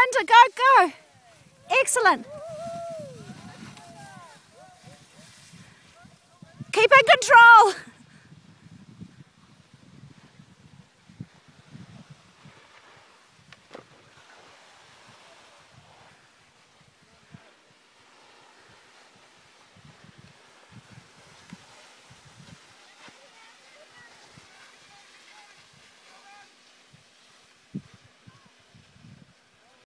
Linda, go, go. Excellent.